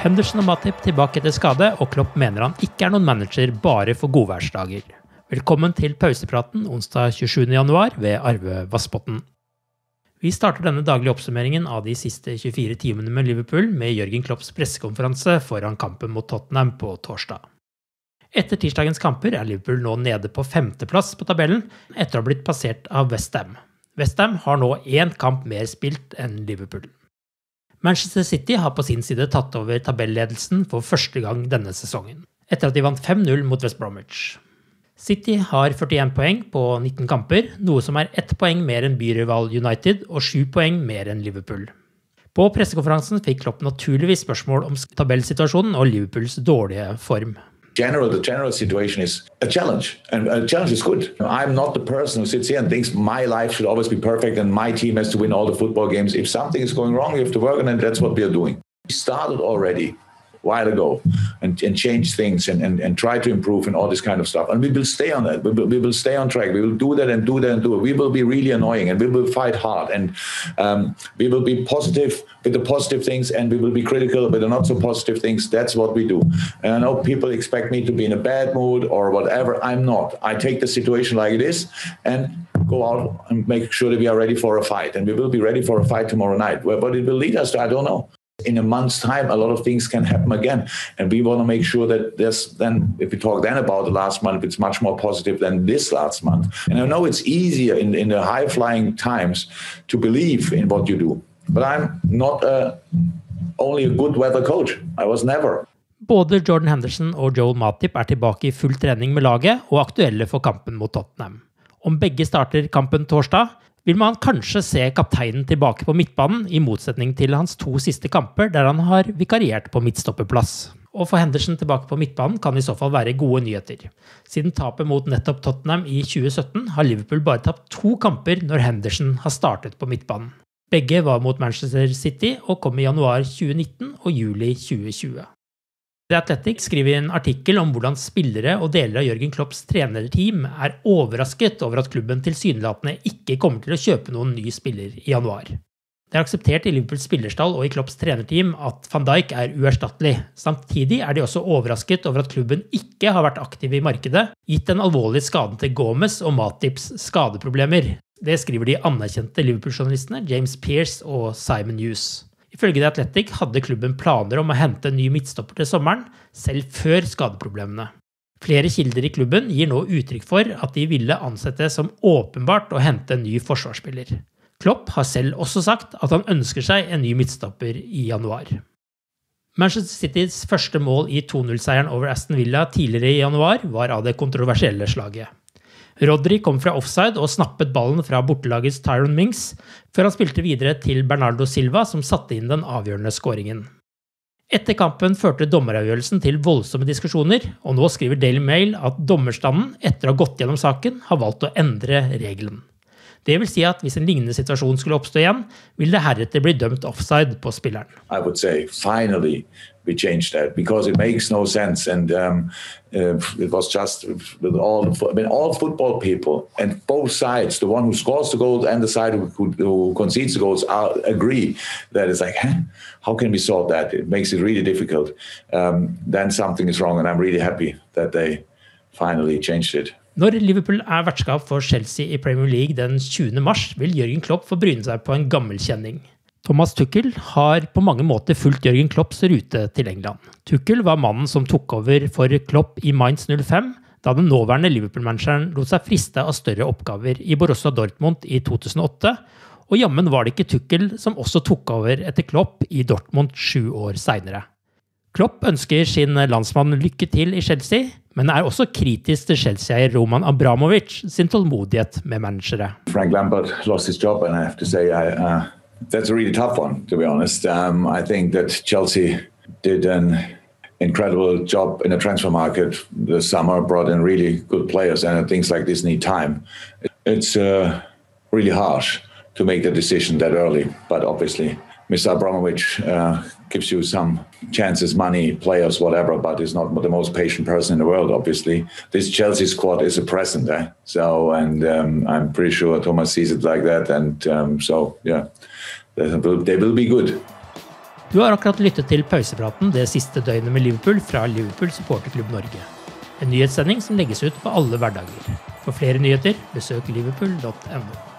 Henderson og Matip tilbake etter skade, og Klopp mener han ikke er noen manager bare for godværsdager. Velkommen til pausepraten onsdag 27.1 ved Arve Vassbotn. Vi starter denne daglige oppsummeringen av de siste 24 timene med Liverpool med Jørgen Klopps pressekonferanse foran kampen mot Tottenham på torsdag. Etter tirsdagens kamper er Liverpool nå nede på femteplass på tabellen, etter å ha blitt passert av Westham. Westham har nå én kamp mer spilt enn Liverpool. Manchester City har på sin side tatt over tabelledelsen for første gang denne sesongen, etter at de vant 5-0 mot West Bromwich. City har 41 poeng på 19 kamper, noe som er ett poeng mer enn byrival United og sju poeng mer enn Liverpool. På pressekonferansen fikk Klopp naturligvis spørsmål om tabellsituasjonen og Liverpools dårlige form. General, the general situation is a challenge, and a challenge is good. I'm not the person who sits here and thinks my life should always be perfect and my team has to win all the football games. If something is going wrong, you have to work on it. That's what we are doing. We started already while ago and, and change things and, and, and try to improve and all this kind of stuff. And we will stay on that. We will, we will stay on track. We will do that and do that and do it. We will be really annoying and we will fight hard and um, we will be positive with the positive things and we will be critical with the not so positive things. That's what we do. And I know people expect me to be in a bad mood or whatever. I'm not. I take the situation like it is and go out and make sure that we are ready for a fight. And we will be ready for a fight tomorrow night. But it will lead us to, I don't know in a month's time, a lot of things can happen again. And we want to make sure that there's then, if we talk then about the last month, it's much more positive than this last month. And I know it's easier in, in the high flying times to believe in what you do. But I'm not a, only a good weather coach. I was never. Både Jordan Henderson og Joel Matip er tilbake i full trening med laget og aktuelle for kampen mot Tottenham. Om begge starter kampen torsdag, vil man kanskje se kapteinen tilbake på midtbanen, i motsetning til hans to siste kamper, der han har vikariert på midtstopperplass. Å få Henderson tilbake på midtbanen kan i så fall være gode nyheter. Siden tapet mot nettopp Tottenham i 2017 har Liverpool bare tapt to kamper når Henderson har startet på midtbanen. Begge var mot Manchester City og kom i januar 2019 og juli 2020. The Athletic skriver i en artikkel om hvordan spillere og deler av Jørgen Klopps trenerteam er overrasket over at klubben tilsynelatende ikke kommer til å kjøpe noen ny spiller i januar. Det er akseptert i Liverpools spillerstall og i Klopps trenerteam at van Dijk er uerstattelig. Samtidig er de også overrasket over at klubben ikke har vært aktiv i markedet, gitt den alvorlige skaden til Gomez og Matips skadeproblemer. Det skriver de anerkjente Liverpool-journalistene James Pearce og Simon Hughes. Ifølge The Athletic hadde klubben planer om å hente en ny midtstopper til sommeren, selv før skadeproblemene. Flere kilder i klubben gir nå uttrykk for at de ville ansette som åpenbart å hente en ny forsvarsspiller. Klopp har selv også sagt at han ønsker seg en ny midtstopper i januar. Manchester Citys første mål i 2-0-seieren over Aston Villa tidligere i januar var av det kontroversielle slaget. Rodri kom fra offside og snappet ballen fra bortelagets Tyron Mings, før han spilte videre til Bernardo Silva, som satte inn den avgjørende skåringen. Etter kampen førte dommeravgjørelsen til voldsomme diskusjoner, og nå skriver Daily Mail at dommerstanden, etter å ha gått gjennom saken, har valgt å endre regelen. Si at hvis en lignende situasjon skulle oppstå igjen, vil det heretter bli dømt offside på spilleren. I would say finally we changed that because it makes no sense and um, uh, it was just with all I mean all football people and both sides the one who scores the goals and the side who, who, who concedes the goals are, agree that it's like huh? how can we solve that it makes it really difficult um, then something is wrong and I'm really happy that they finally changed it Når Liverpool er vertskap for Chelsea i Premier League den 20. mars, vil Jørgen Klopp få bryne seg på en gammel kjenning. Thomas Tuchel har på mange måter fulgt Jørgen Klopps rute til England. Tuchel var mannen som tok over for Klopp i Mainz 05, da den nåværende Liverpool-manageren lot seg friste av større oppgaver i Borussia Dortmund i 2008, og jammen var det ikke Tuchel som også tok over etter Klopp i Dortmund sju år seinere. Klopp ønsker sin landsmann lykke til i Chelsea, men er også kritisk til Chelsea-eier Roman Abramovic sin tålmodighet med managere. Frank Lampard lost his job, and I have to say I, uh, that's a really tough one, to be honest. Um, I think that Chelsea did an incredible job in the transfer market this summer, brought in really good players, and things like this need time. It's uh, really harsh to make the decision that early, but obviously Mr. Abramovich uh, gives you some chances, money, players, whatever, but is not the most patient person in the world, obviously. This Chelsea squad is a present, eh? So, and um, I'm pretty sure Thomas sees it like that. And um, so, yeah, they will, they will be good. Du har akkurat lyttet til pausepraten det siste døgnet med Liverpool fra Liverpool supporterklubb Norge. En nyhetssending som legges ut på alle hverdager. For flere nyheter, besøk liverpool.no.